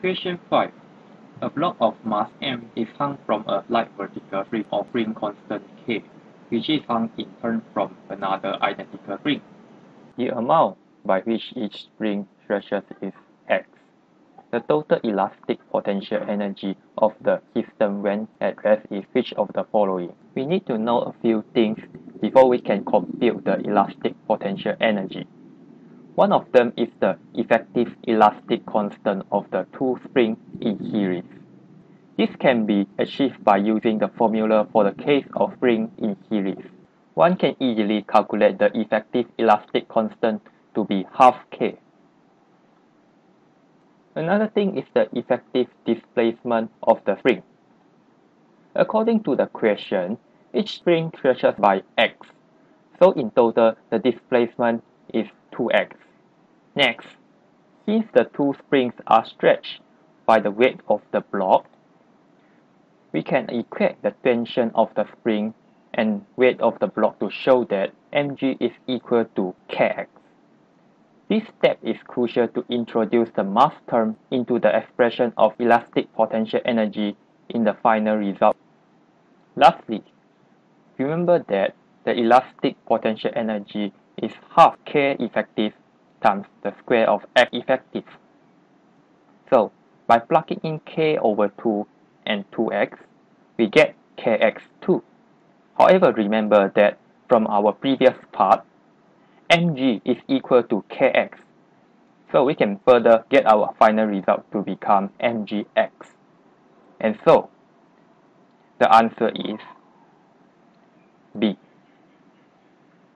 Question 5. A block of mass m is hung from a light vertical spring of spring constant k, which is hung in turn from another identical spring. The amount by which each spring stretches is x. The total elastic potential energy of the system when at rest is which of the following? We need to know a few things before we can compute the elastic potential energy. One of them is the effective elastic constant of the two springs in series. This can be achieved by using the formula for the case of spring in series. One can easily calculate the effective elastic constant to be half k. Another thing is the effective displacement of the spring. According to the question, each spring stretches by x. So in total, the displacement is 2x. Next, since the two springs are stretched by the weight of the block, we can equate the tension of the spring and weight of the block to show that mg is equal to kx. This step is crucial to introduce the mass term into the expression of elastic potential energy in the final result. Lastly, remember that the elastic potential energy is half k effective times the square of F effective. So, by plugging in k over 2 and 2x, we get kx2. However, remember that from our previous part, mg is equal to kx. So we can further get our final result to become mgx. And so, the answer is B.